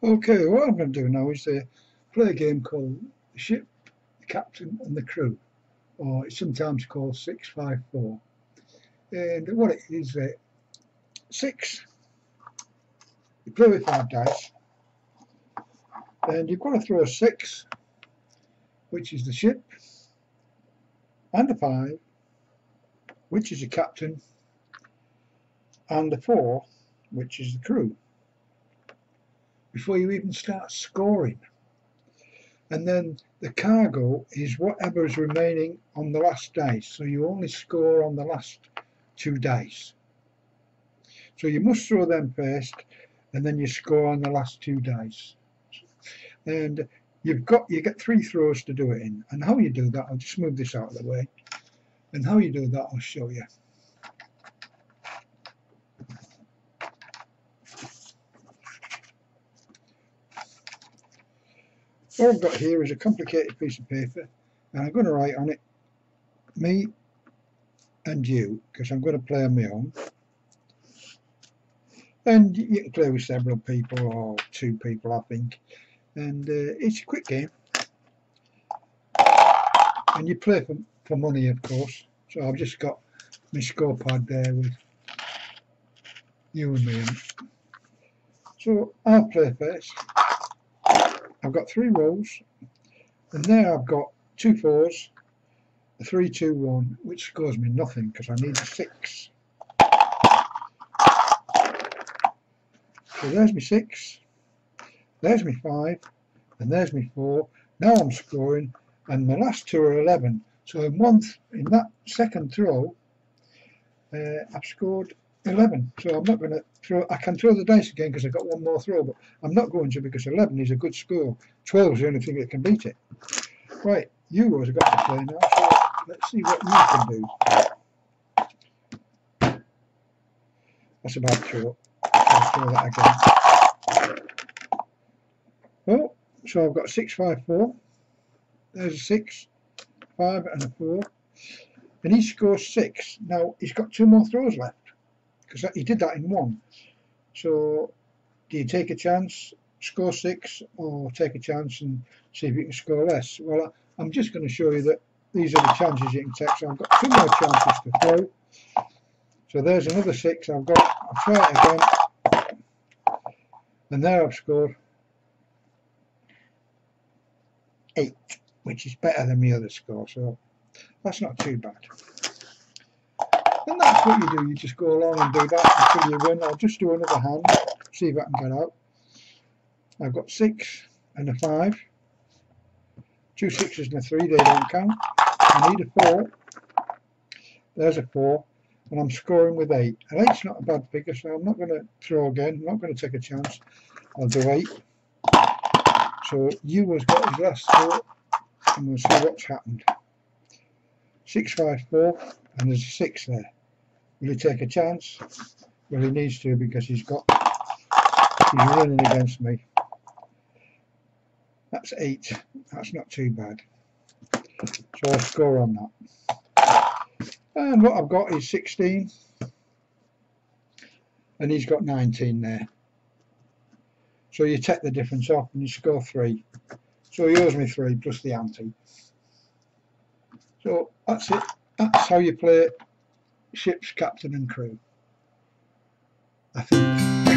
Okay, what I'm going to do now is uh, play a game called The Ship, the Captain and the Crew, or it's sometimes called 654. And what it is, uh, six, you play with five dice, and you've got to throw a six, which is the ship, and a five, which is the captain, and a four, which is the crew before you even start scoring. And then the cargo is whatever is remaining on the last dice. So you only score on the last two dice. So you must throw them first and then you score on the last two dice. And you've got you get three throws to do it in. And how you do that, I'll just move this out of the way. And how you do that, I'll show you. What I've got here is a complicated piece of paper and I'm going to write on it me and you because I'm going to play on my own. And you can play with several people or two people I think. And uh, it's a quick game. And you play for, for money of course. So I've just got my scorepad there with you and me so I'll play first I've got three rolls and there I've got two fours a three two one which scores me nothing because I need a six. So there's my six there's my five and there's my four. Now I'm scoring and my last two are 11 so in one in that second throw uh, I've scored 11 so I'm not going to throw I can throw the dice again because I've got one more throw but I'm not going to because 11 is a good score. 12 is the only thing that can beat it. Right you have got to play now so let's see what you can do. That's about true I'll throw that again. Well so I've got 6 5 4 there's a 6 5 and a 4 and he scores 6 now he's got two more throws left because he did that in one. So do you take a chance, score six, or take a chance and see if you can score less? Well, I'm just going to show you that these are the chances you can take. So I've got two more chances to throw. So there's another six I've got. I'll try it again. And there I've scored eight, which is better than the other score. So that's not too bad. That's what you do, you just go along and do that until you win. I'll just do another hand, see if I can get out. I've got six and a five. Two sixes and a three, they don't count. I need a four. There's a four. And I'm scoring with eight. And eight's not a bad figure, so I'm not going to throw again. I'm not going to take a chance. I'll do eight. So you has got his last throw, and we'll see what's happened. Six, five, four, and there's a six there. Will he take a chance? Well, he needs to because he's got he's running against me. That's eight. That's not too bad. So I'll score on that. And what I've got is 16. And he's got 19 there. So you take the difference off and you score three. So he owes me three plus the ante. So that's it. That's how you play it ship's captain and crew. I think.